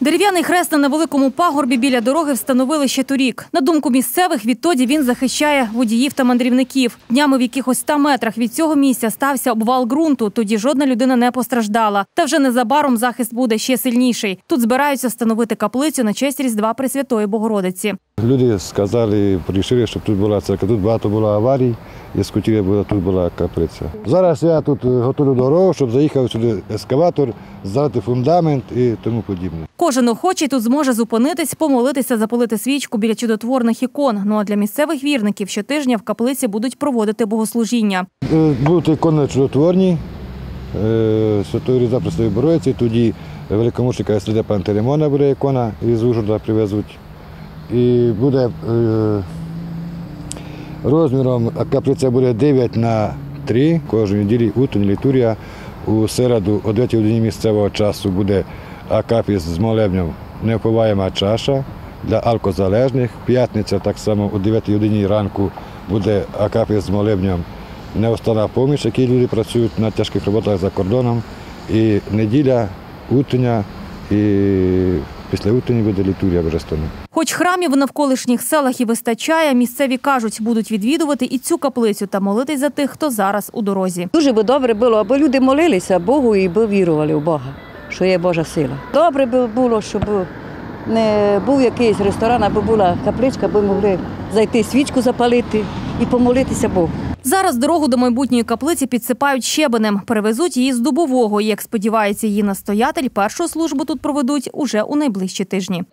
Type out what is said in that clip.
Дерев'яний хрест на невеликому пагорбі біля дороги встановили ще торік. На думку місцевих, відтоді він захищає водіїв та мандрівників. Днями в якихось 100 метрах від цього місця стався обвал ґрунту. Тоді жодна людина не постраждала. Та вже незабаром захист буде ще сильніший. Тут збираються встановити каплицю на честь Різдва Пресвятої Богородиці. Люди сказали, прийшли, щоб тут була церква. Тут багато було аварій, і скотіли, бо тут була каплиця. Зараз я тут готую дорогу, щоб заїхав сюди ескаватор, здати фундамент і тому подібне. Кожен охочий тут зможе зупинитись, помолитися, запалити свічку біля чудотворних ікон. Ну а для місцевих вірників щотижня в каплиці будуть проводити богослужіння. Е, Будуть ікони чудотворні, е, Святої Різдва Пресвятої Богородиці, тоді великомучника Сліда Пантелеймона буде ікона із Ужгорода привезуть. І буде е, розміром, каплиця буде 9 на 3 кожної неділі утрення літургія. У середу о 9 годині місцевого часу буде акапіс з молебнем неоповаєма чаша для алкозалежних. П'ятниця так само о 9 годині ранку буде акапіс з молебнем неостана поміч, які люди працюють на тяжких роботах за кордоном. І неділя, утрення і після утренні буде літургія божественна. Хоч храмів в навколишніх селах і вистачає, місцеві кажуть, будуть відвідувати і цю каплицю та молитись за тих, хто зараз у дорозі. Дуже би добре було, аби люди молилися Богу і би вірували в Бога, що є Божа сила. Добре би було, щоб не був якийсь ресторан, аби була капличка, аби могли зайти свічку запалити і помолитися Богу. Зараз дорогу до майбутньої каплиці підсипають щебенем. Перевезуть її з дубового. Як сподівається її настоятель, першу службу тут проведуть уже у найближчі тижні.